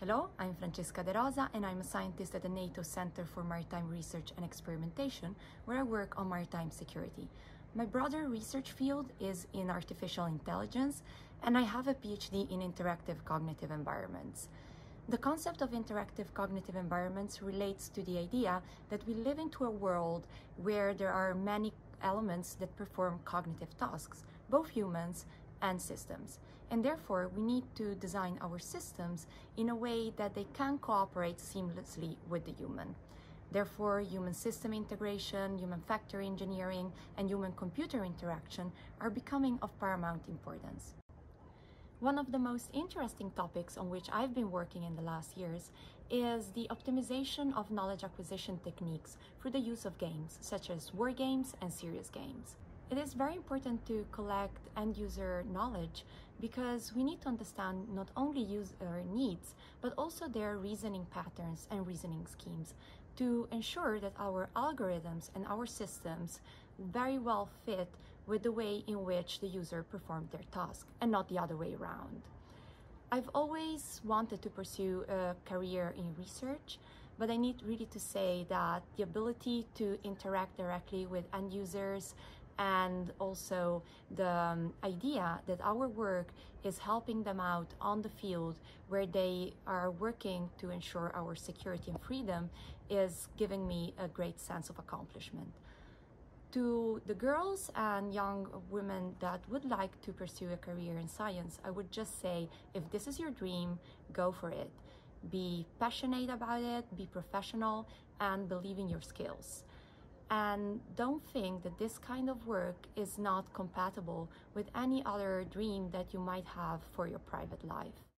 Hello, I'm Francesca De Rosa and I'm a scientist at the NATO Center for Maritime Research and Experimentation where I work on maritime security. My broader research field is in artificial intelligence and I have a PhD in interactive cognitive environments. The concept of interactive cognitive environments relates to the idea that we live into a world where there are many elements that perform cognitive tasks, both humans and systems. And therefore, we need to design our systems in a way that they can cooperate seamlessly with the human. Therefore, human system integration, human factor engineering, and human computer interaction are becoming of paramount importance. One of the most interesting topics on which I've been working in the last years is the optimization of knowledge acquisition techniques through the use of games, such as war games and serious games. It is very important to collect end user knowledge because we need to understand not only user needs, but also their reasoning patterns and reasoning schemes to ensure that our algorithms and our systems very well fit with the way in which the user performed their task and not the other way around. I've always wanted to pursue a career in research, but I need really to say that the ability to interact directly with end users and also the um, idea that our work is helping them out on the field where they are working to ensure our security and freedom is giving me a great sense of accomplishment. To the girls and young women that would like to pursue a career in science, I would just say if this is your dream, go for it. Be passionate about it, be professional, and believe in your skills and don't think that this kind of work is not compatible with any other dream that you might have for your private life.